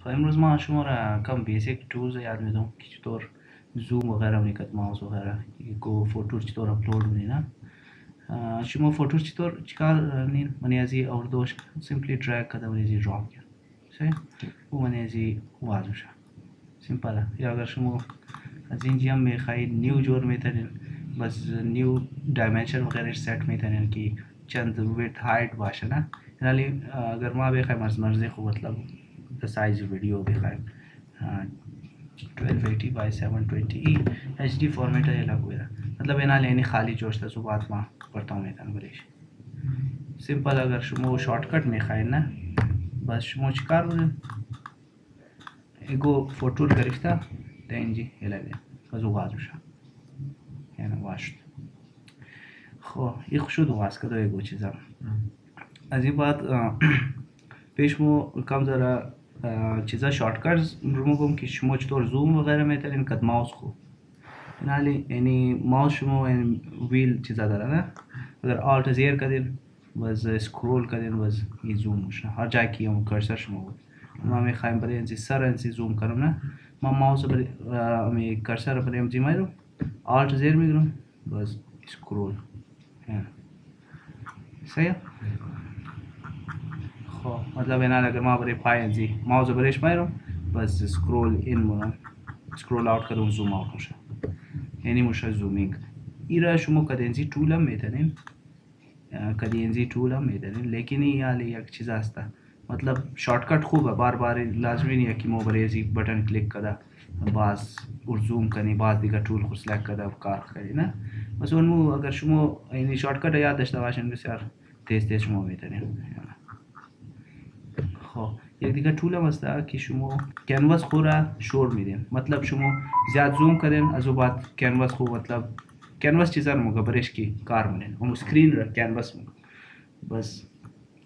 خب امروز ما شما را کم بیسیک ٹولز یاد میدم که چطور زوم وغیره میکرد ماوس وغیره کو فوتو چطور اپلود میدین شما فوتو چطور چیکار نین من ازی اور دوش سیمپلی ڈرگ کرده من ازی دراپ کرد صحیح؟ او من ازی واز میشه سیمپل یا اگر شما از اینجی هم میخواهید نیو جور میتونین بس نیو ڈائمنشن وغیرہ سیٹ میتونین یعنی که چند ویت هایت باشه نه یعنی اگر ما بخوایم از مرزی خوب مطلب ویڈیو دکھائیں twelve eighty by seven twenty E H D format ہے الگ ہوئے مطلب اینا لینی خالی جوشتا سو بات ماں پڑھتا ہوں میتان بریش۔ سمپل اگر شما شارٹ کٹ میں خائن نا بس شما چکار بودن ایگو فوٹو گرفتا تین جی الگ بس غاز بشا یعنی واشت خو یہ شد غاز کدو ایگو چیزا از این بعد پیش مو کم ذرا چیزا شارٹ کٹز رومو کم که شما چطور زوم وغیره میتونین کد ماوس کو۔ نالی یعنی ماوس شما ویل چیزا داره نه اگر آلت زیر کدین بس اسکرول کدین بس یہ زوم میشه هر جای که اون کرسر شما بود ما میخوایم برای انسی سر انسی زوم کنم نه ما ماوس برای امی کرسر برای امزی مایرو آلت زیر میگرم بس اسکرول صحیح خو مطلب اینا اگر ما برای پای انزی جی۔ ماوس برایش مایرم، بس اسکرول این مونم اسکرول آوت کدوم زوم آوت میشه یعنی میشه زومینگ ایرا شما کدنزی جی طول هم میتونین کدنزی جی طول هم میتونین لیکن این حالی یک چیز هسته مطلب شارٹ کٹ خوبه، بار بار لازمی نیه که ما بریزی بٹن کلیک کده باز اور زوم کنی، باز دیگه طول خود سلک کده و کار کنی نه بس اونمو اگر شما این شارٹ کٹ یاد داشته باشین، بسیار تیز تیز شما میتونین خب یک دیگه طول هم هسته که شما کنواس خورا شور میدین۔ مطلب شما زیاد زوم کردین از او بعد کنواس خو مطلب کنواس چیزا رو مگه برش کی کار منین۔ اون سکرین رو کنواس مگه بس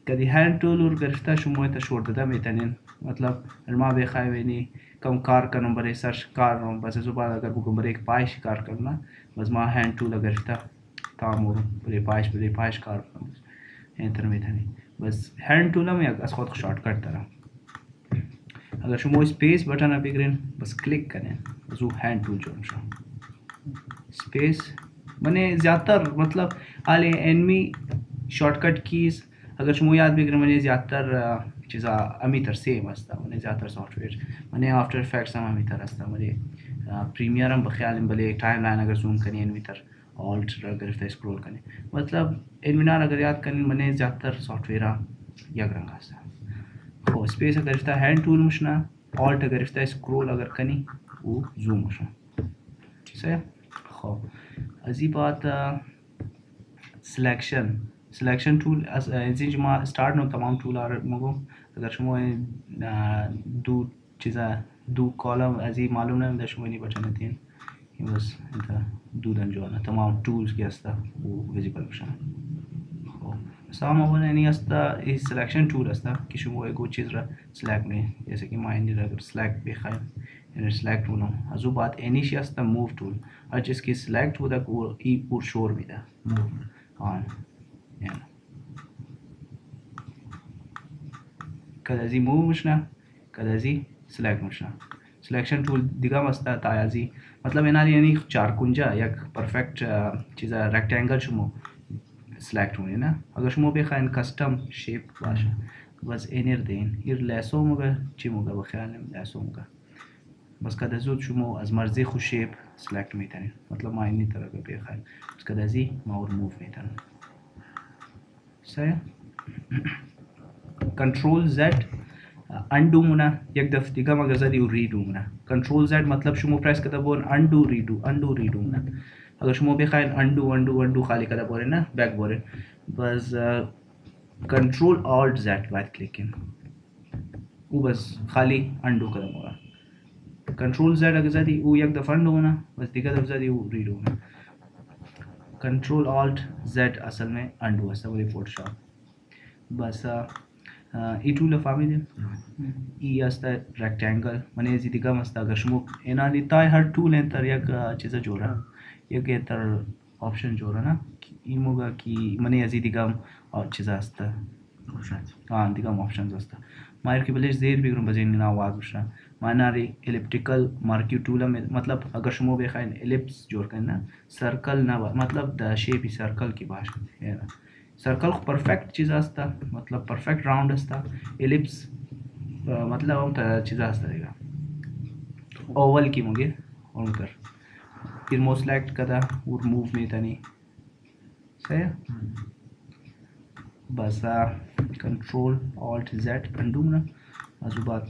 کدی هند ټول ور گرفته شما ته شور داده میتونین مطلب ما بخوای وینی، کم کار کنم برای سرچ کار رو بس از بعد اگر بگم برای ایک پایش کار کرنا، بس ما هند ټول گرفته تامور برای پایش برای پایش کار کنم۔ انتر میتونی بس هند ټول هم از خود شارٹ کٹ دارم اگر شما اسپیس بٹن اب بگیرین بس کلک کریں زو ہینڈ ٹول جو شو اسپیس منے زیادہ تر مطلب آلے اینمی شارٹ کٹ کیز اگر شما یاد بگیرین منے زیادہ تر چیزا امی تر سیم ہستا منے زیادہ تر سافٹ ویئر منے آفٹر افیکٹس ہم امی تر ہستا منے پریمیئر ہم بخیال بلے ٹائم لائن اگر زوم کریں انمی تر۔ آلٹ اگر اسکرول کریں۔ مطلب انمینار اگر یاد کریں منے زیادہ تر سافٹ ویئر یک رنگ ہستا خو اسپیس اگر افتا هند ټول مشنا آلت اگر افتا اسکرول اگر کنی او زوم مشنا صحیح خو از این بعد سلیکشن سلیکشن ټول از این ما استارت نو تمام ټول آر مگو۔ اگر شما دو چیزا دو کالم از این معلوم نه شما نی بچنه تین بس انت دو دن جو تمام ټولز کی هستا او ویزیبل بشن سام اول یعنی هستا این سلیکشن ټول هستا که شما یک چیز را سلیکت می جیسے که ما این را اگر سلیکت بخوایم یعنی سلیکت بونم از او بعد اینیش هستا موو ټول هر چیز که سلیکت بوده که ای پور شور میده آن یعنی۔ کد ازی موو مشنا کد ازی سلیکت مشنا سلیکشن ټول دیگه هستا تا ازی۔ مطلب اینا یعنی چار کنجا یک پرفیکٹ چیزا ریکٹانگل شما سلیکٹ ہوئی نا؟ اگر شما بخواین کسٹم شیپ باشه، بس اینر دین، ایر لیسو مگا چی مگا بخیال بخیالم لیسو مگا بس کده زود شما از مرزی خو شیپ سلیکت میتنین مطلب ما اینی طرح که بخواین بس کده زی ما اور موو میتنین سایه کنٹرول زد انڈو منا، یک دفعه دیگه مگر زدی و ریدو منا۔ کنٹرول زد مطلب شما پریس کده بون انڈو ریدو انڈو ریدو منا۔ اگر شما بخواین انڈو انڈو انڈو خالی کده بوره نه بک بوره بس کنٹرول آلٹ زیٹ باید کلیکن او بس خالی انڈو کده بوره کنٹرول زیٹ اگر زدی او یک دفعه انڈو منا، بس دیگه دفعه زدی او ریدو منا۔ کنٹرول آلٹ زیٹ اصل میں انڈو هسته ولی فوتوشاپ بس ای ټول فهمیدین ای هسته رکتانگل من ازی دیگه هسته اگر شما اینا دیتای هر ټول انتر یک چیزا جوړه یک تر آپشن جو رہا نا۔ این موگا کی دیگه چیز هسته آن دیگه آپشنز هسته مایر کی بلیش زیر بگرم بزین نا آواز بشنا مانا ری الیپٹیکل مارکی ٹولا میں مطلب اگر شما بخواین الیپس جوړ کړئ نه سرکل نه مطلب د شیپی سرکل کی باش سرکل خو پرفیکٹ چیز هستا مطلب پرفیکٹ راوند هستا الیپس مطلب هم تا چیز هستا دیگه. اوول کی اور موو صحیح؟ بس کنٹرول آلٹ زیڈ انڈو نا ازو بعد.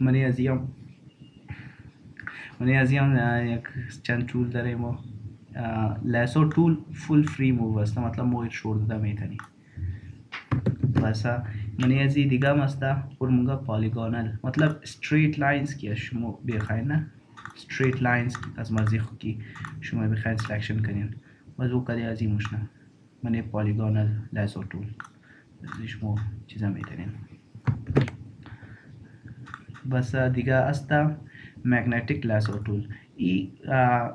منی یک چند ټول داره لاسو tool full free move asta matlamoğir şurada da meytani klasa meniyazi diga masta urmunga polygonal matlab straight lines ki shumo bekhayna straight lines az marzi khu ki shumo bekhayn selection kanin mazu kare azi mushna mene polygonal lasso tool shumo chiza meytanin basa diga asta magnetic lasso tool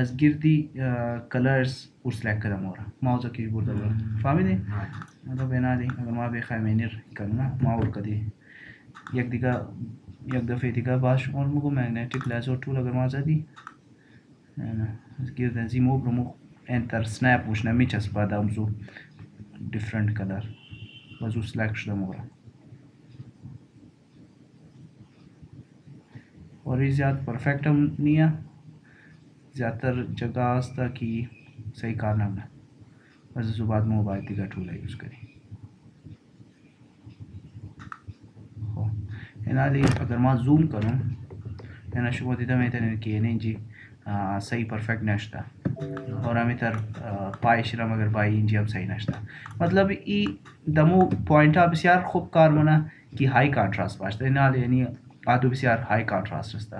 از گردی colours ورسلك كذا مورا ما هو ذكي يقول ده فاهمني بینا دی اگر ما بي خامينير كنا ما اور کدی. یک دیگه یک دفعه دیگه باش اون مگو مگنتیک لیزر تول اگر ما زدی نه از گرد از مو موب مو انتر سنیپ وش نمی چسبا دا زو ڈیفرنٹ کلر بزو سلیک شده مورا اور یہ زیاد پرفیکٹ ہم نہیں ہے زیادہ تر جگہ آستا کی، صحیح کارنام ہے بس اس بعد موبائل دیگا ٹولا یوز کریں۔ اینا دی، اگر ما زوم کروں، اینا شما دیدہ میں تنین کہ نہیں جی صحیح پرفیکٹ نشتا اور ہمیں تر پای شرم اگر بائی انجی ہم صحیح نشتا مطلب ای دمو پوائنٹا بسیار خوب کار منا کی ہائی کانٹراسٹ باشتا۔ اینا دی یعنی آدو بسیار های کانتراست است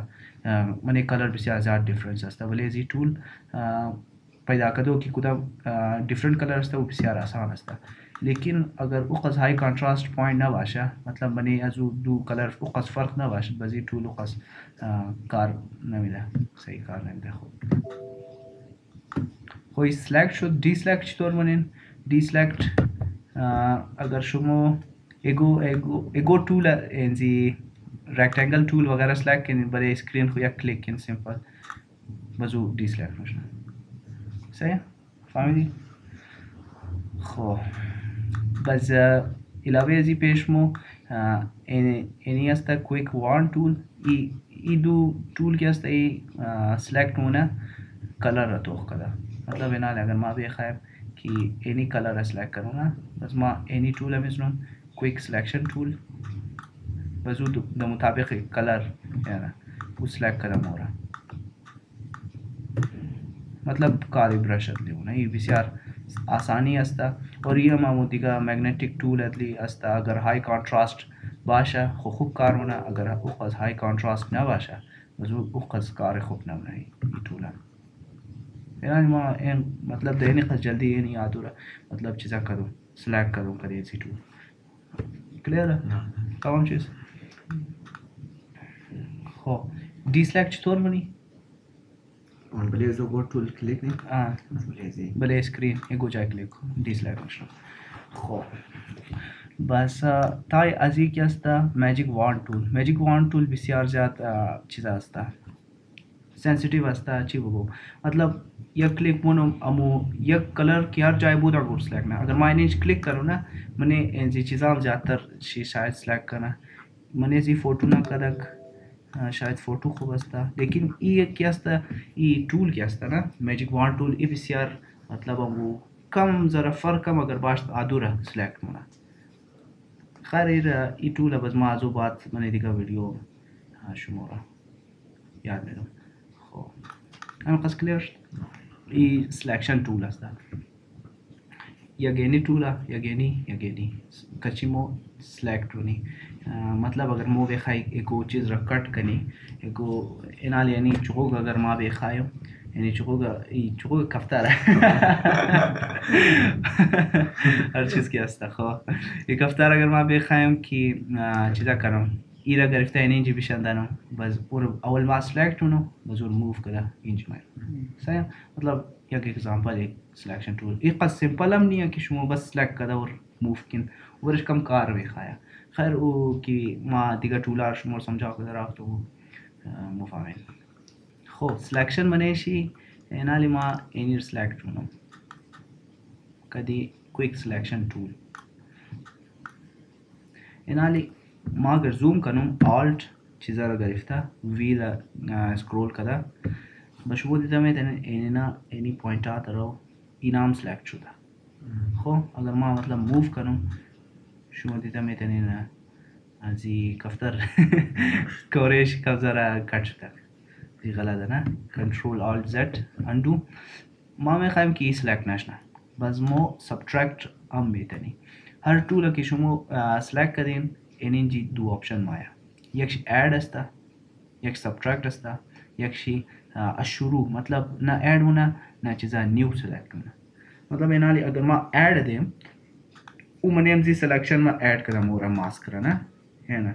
من کلر بسیار زیاد دیفرنس است ولی از این پیدا کدو که کدام دیفرنٹ کلر است و بسیار آسان است لیکن اگر او قص های کانتراست پوینٹ نباشه مطلب منی از دو کلر او قص فرق نباشه بزی ټول او قص کار نمیده صحیح کار نمیده خوب خو سلیکت شد دی سلیکت چطور منین دی سلیکت اگر شما ایگو ایگو ایگو ټول انزی ریکٹینگل ټول وغیرہ سلیکٹ کین بلې سکرین خو یا کلیک کین سمپل بزو ډی سلیکٹ نشنه صحیح فهمیدی جی؟ خو بس علاوه ازی جی پیش مو اینی است کویک وان ټول ای ای دو ټول کې است ای سلیکٹ مونه کلر رتو کدا مطلب اینا اگر ما به خیر کہ اینی کلر سلیکٹ کروں بس ما اینی ټول هم اسنم کویک سلیکشن ټول بزو د مطابق کلر وہ سلیکٹ کرم ہو رہا مطلب کاری برش ادلی ہونا یہ بسیار آسانی استا اور یہ معمودی کا میگنیٹک ٹول ادلی استا اگر ہائی کانٹراسٹ باشا خو خوب کار ہونا اگر اخذ ہائی کانٹراسٹ نہ باشا بزو اخذ کار خوب نہ بنائی یہ ٹولا یعنی ما این مطلب دینی خز جلدی یہ نہیں ہو رہا مطلب چیزا کرو سلیکٹ کرو کری ایسی ٹول کلیئر ہے تمام چیز ხო dislike չթոր մնի on blaze go to click ne a blaze blaze screen e go ja click dislike نشو خب بس تای از یک استا ماجیک وان تول ماجیک وان تول بسیار زیاد چیز استا سنسیٹیو استا چی بگو مطلب یک کلک مونو امو یک کلر کی ہر جائے بودا گوڈ سلیک نا اگر میں انچ کلک کرو نا منے انزی چیزاں زیادہ تر شاید سلیک کرنا۔ منے زی فوٹو نا کدک۔ شاید فوٹو خوب استا لیکن ای کیا استا ای ټول کیا استا نا میجیک وان ټول ای بسیار مطلب امو کم ذرا فرق کم اگر باش ادورا سلیکٹ منا خیر ای ټول بس ما ازو بات من دیگه ویدیو شمورا یاد میدم خب اما قص کلیر ای سلیکشن ټول استا یا گینی ټولا یا گینی یا گینی کچیمو سلیکٹ ونی مطلب اگر مو بخای ایکو چیز را کٹ کنی ایکو انال یعنی چقوگ اگر ما بخایو یعنی چقوگ چقوگ کفتار هر چیز که هست خب یک کفتار اگر ما بخایم که چیزا کنم ایرا گرفته این اینجی بشندنم بس اور اول ما سلیکٹ ہونو بس اور موو کدا اینجی مایر صحیح مطلب یک ایگزامپل ایک سلیکشن ٹول ایک قد سمپل هم نیه که شما بس سلیکت کدا اور موو کن ورش کم کار بخایا خیر او که ما شما سمجھا که در تو مفهمین خب سلکشن منه شی اینالی ما اینیر سلکت کنم کدی کویک سلکشن طول اینالی ما اگر زوم کنم آلٹ چیزا را گرفته وی را سکرول کده بشبو دیدم اینا اینی پوینت ها رو اینام سلکت شده. خب اگر ما مطلب موو کنم شما دیدم میتونین از این کفتر کوریش کفزه را کٹ شده این غلطه نه کنترول آل زد اندو ما میخوایم که این سلکت نشنه بس ما سبترکت هم میتونی هر طول که شما سلکت کردین این جی دو آپشن مایا یکش اد استا یک سبترکت استا یکشی شروع مطلب نہ ایڈ ہونا نہ چیزا نیو سلیکٹ ہونا مطلب اینالی اگر ما ایڈ دیم او زی سلیکشن ما ایڈ کرم مورا ماسک کرنا ہے نا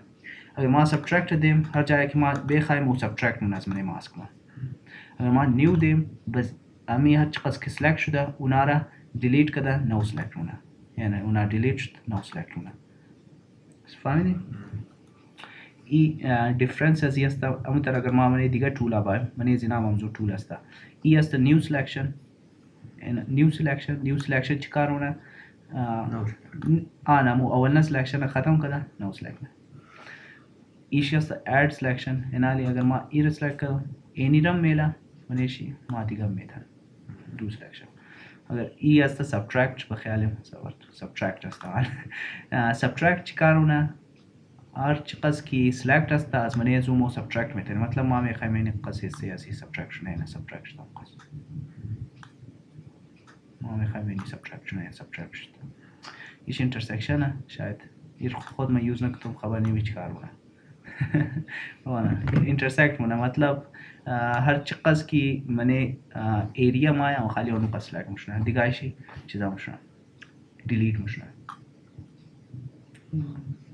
اگر ما سبٹریکٹ دیم ہر جائے کہ ما بے خواہ مو سبٹریکٹ ہونا از منی ماسک ما اگر ما نیو دیم بس امی ہر چقدر کی سلیکٹ شده اونا را دیلیٹ کده نو سلیکٹ ہونا یعنی اونا دیلیٹ شد نو سلیکٹ ہونا فهمیدی؟ ای دیفرنس از است همونطور اگر ما من دیگه طول بایم من از اینا منظور طول ای است new selection new selection new selection چیکار ونه آنا مو اول سلکشن ختم کده نو سلکشن ایشی است اد سلکشن اینالی اگر ما ای سلکت کردم اینی رم میلا منیشی ما دیگه میتن دو سلکشن اگر ای است سبترکت بخیالیم سبترکت است سبترکت چیکار ونه هر چقدر کی سلیکت است از منی زوم و سبترکت میتونی مطلب ما میخوایم این قصه سیاسی اینه سبترکشن هم قصد. ما میخوایم این سبترکشن اینه سبترکشن ایش انترسکشن شاید این خود من یوز نکتم خبر نیمی چکار بونه انترسکت مونه مطلب هر چقدر کی منی ایریا مایا و خالی اونو قصد سلیکت مشنه دیگه چیزا مشنه دیلیت مشنه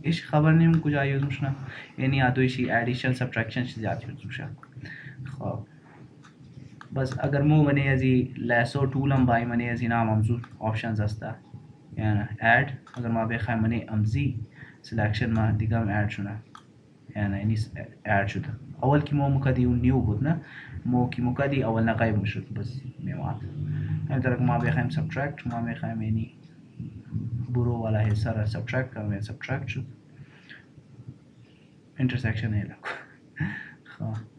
ایش خبر نیم کجا یوز میشن یعنی ادویشی ادیشن سبترکشن زیاد یوز میشن خب بس اگر مو منی ازی لیسو ټول هم بای منی ازی نام منظور آپشنز هستا یعنی اد اگر ما بخوایم منی امزی سلکشن ما دیگه هم اد شونه یعنی اینی اد اول کی مو مکدی اون نیو بود نه؟ مو کی مکدی اول نقایب میشد. بس میواد. همین طرح ما بخوایم سبترکت ما میخوایم یعنی برو والا حصہ را سبٹریکٹ کرو سبٹریکٹ شد. انٹرسیکشن ہے لکو خواہ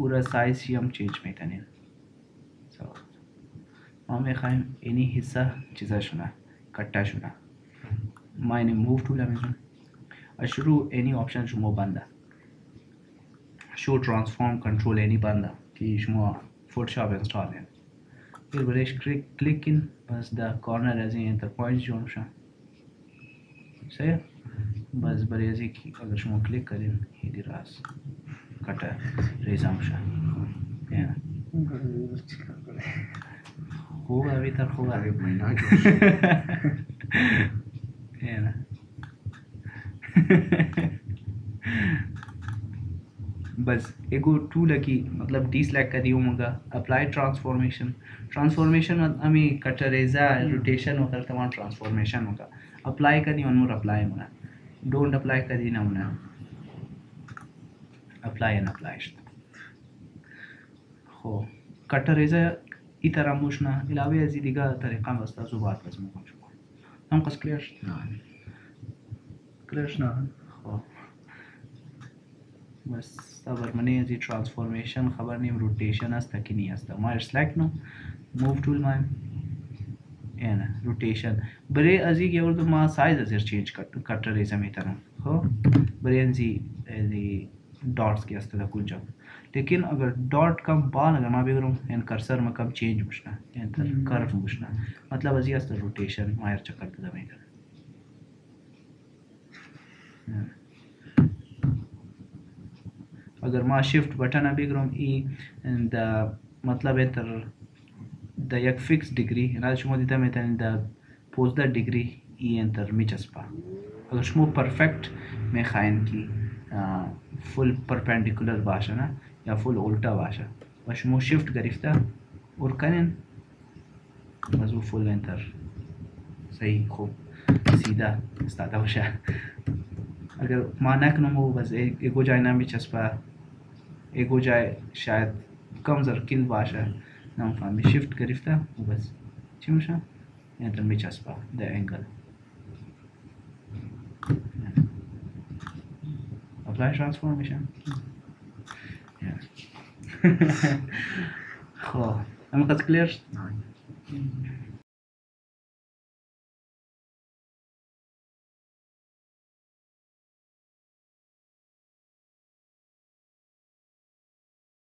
او را سایز شی هم چینج میکنین ما میخوایم اینی حصه چیزا شونه کٹا شونه ما اینی موو طول میزون شروع اینی آپشن شما بنده شو ترانسفورم کنترول اینی بنده که شما فوتوشاپ انستال این پھر بریش کلک کن بس دا کارنر از این انتر پوینٹس جو میشن صحیح بس بریزی کی اگر شما کلیک کرین هیدی راست کتا ریزا میشه خوب ابھی تر خوب بس ایگو ٹول کی مطلب ڈی سلیکٹ کر دیوں گا اپلائی ٹرانسفارمیشن ٹرانسفارمیشن ہمیں کٹر ریزا روٹیشن ہوتا تمام ٹرانسفارمیشن ہوگا اپلائی کری ان اپلائی ہونا ڈونٹ اپلائی کری نہ ہونا اپلائی این اپلائی ہو کٹر ریزا ای طرح موشنا علاوه از دیگه طریقه هم است از بعد بزنم هم قص کلیرش کلیرش نه خب بس صبر منی ازی ترانسفورمیشن خبر نیم روٹیشن است کی نہیں است. ما سلیکٹ نو موو ټول ما اینا روٹیشن بره ازی اور ما سایز ازر چینج کٹ کٹر ریزم ایتنا ہو بره ازی ازی ڈاٹس کی است کنجا لیکن اگر ڈاٹ کم بان اگر ما بگرم ان کرسر ما کم چینج بشنا ان تر کرف بشنا مطلب ازی است روٹیشن مایر چکر دمے کر اگر ما شفت بٹن بگرم ای د مطلب انتر د یک فکس ڈگری نه شما دیده میتونید در پوزده ڈگری ای انتر میچسبه اگر شما پرفکت میخواین که فل پرپندیکولر باشه نه یا فل الٹا باشه و شما شفت گرفته اور کنین از او فل انتر صحیح، خوب سیده استاده باشه اگر ما نکنم و بس ایگو جای نمیچسبه ایگو جای شاید کم زرکیل باشه نمیفهمی شیفت گرفته و بس چی میشه یعنی در میچسبه در apply transformation. Yeah. cool. Am I clear? Mm.